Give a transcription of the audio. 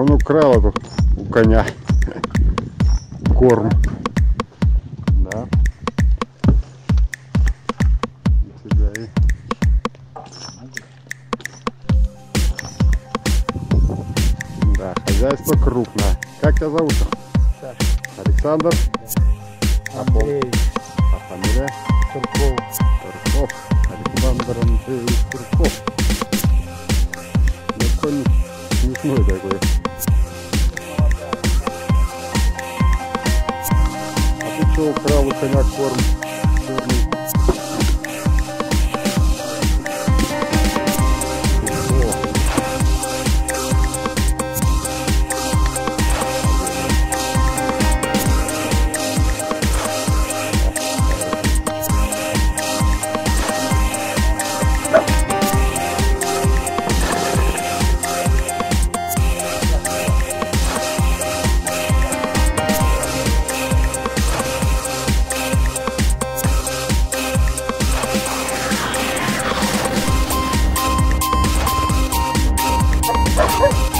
украла тут у коня корм. Да. Да, хозяйство крупное. Как тебя зовут? Александр? А, пол- Андрей а фамилия? Турков. Турков. Александр Андреевич Турков. Ну, конь смешной такой. Украл у коня корм? Woo!